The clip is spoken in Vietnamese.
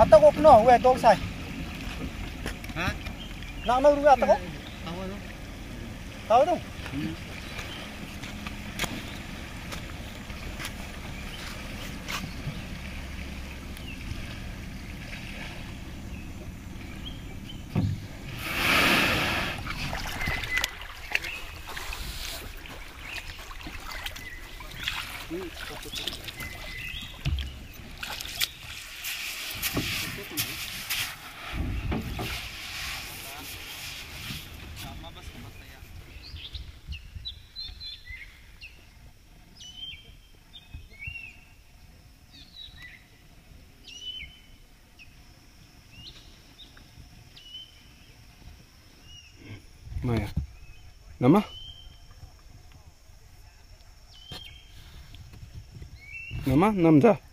atak ok no we tol sai hả? No ru atak ok tao ơi tao đâu Maya. Nama? Nama? Namda?